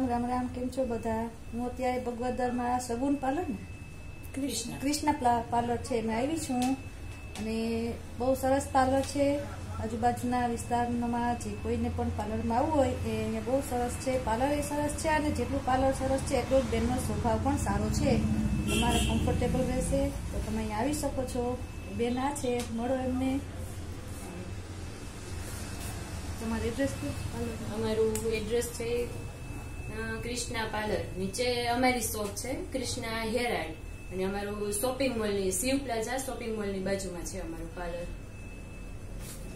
રામ રામ રામ કેમ છો બધા? હું અત્યારે ભગવદરમાં સગુન પાર્લર ને? કૃષ્ણ. કૃષ્ણ પાર્લર છે. એમાં આવી છું. અને બહુ સરસ પાર્લર છે. આજુબાજુના વિસ્તારમાં જે કોઈને પણ પાર્લરમાં આવવું હોય એ અહીંયા બહુ સરસ છે. પાર્લર એ સરસ છે અને જેટલું પાર્લર સરસ છે એટલો જ બેનનો સ્વભાવ પણ સારો છે. તમારે કમ્ફર્ટેબલ રહેશે તો તમે અહીંયા આવી શકો છો. બેન આ છે. મળો એમને. તમારું એડ્રેસ અમારું એડ્રેસ છે કૃષ્ણા પાર્લર. નીચે અમારી શોપ છે ક્રિષ્ના હેર આર્ટ. અને અમારું શોપિંગ મોલની શિવ પ્લાઝા શોપિંગ મોલની બાજુમાં છે અમારું પાર્લર.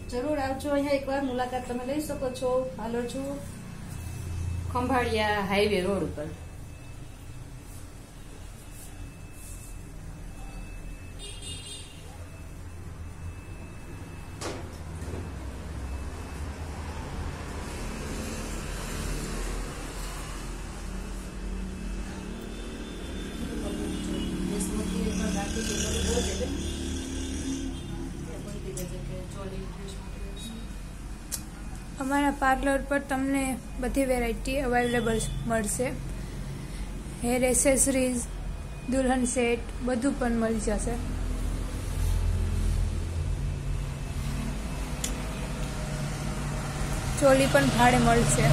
જરૂર આવજો અહીંયા એકવાર મુલાકાત તમે લઈ શકો છો. પાર્લર જુઓ ખંભાળિયા હાઈવે રોડ ઉપર. અમારા પાર્લર પર તમને બધી વેરાયટી અવેલેબલ મળશે. હેર એસેસરીઝ દુલ્હન સેટ બધું પણ મળી જશે. ચોલી પણ ભાડે મળશે.